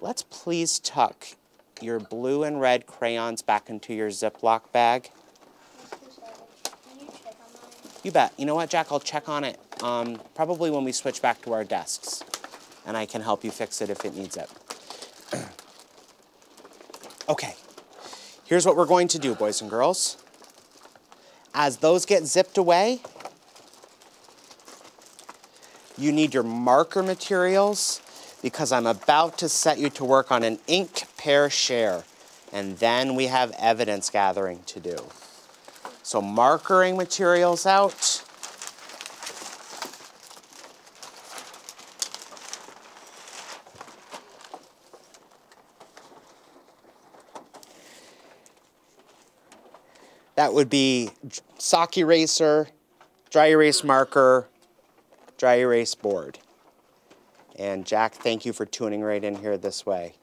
let's please tuck your blue and red crayons back into your Ziploc bag. You bet. You know what, Jack? I'll check on it um, probably when we switch back to our desks. And I can help you fix it if it needs it. okay. Here's what we're going to do, boys and girls. As those get zipped away, you need your marker materials because I'm about to set you to work on a think pair share. And then we have evidence gathering to do. So markering materials out. That would be sock eraser, dry erase marker, dry erase board. And Jack, thank you for tuning right in here this way.